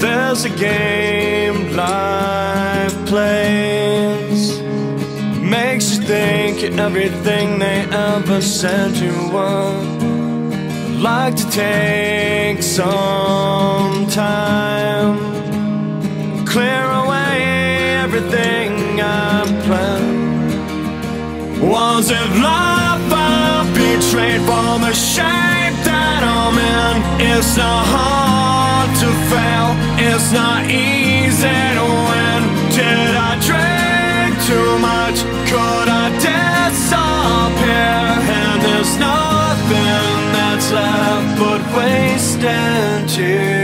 There's a game life plays Makes you think everything they ever said you were Like to take some time Clear away Was it love I betrayed for the shape that I'm in? It's not hard to fail, it's not easy to win Did I drink too much? Could I disappear? And there's nothing that's left but wasted tears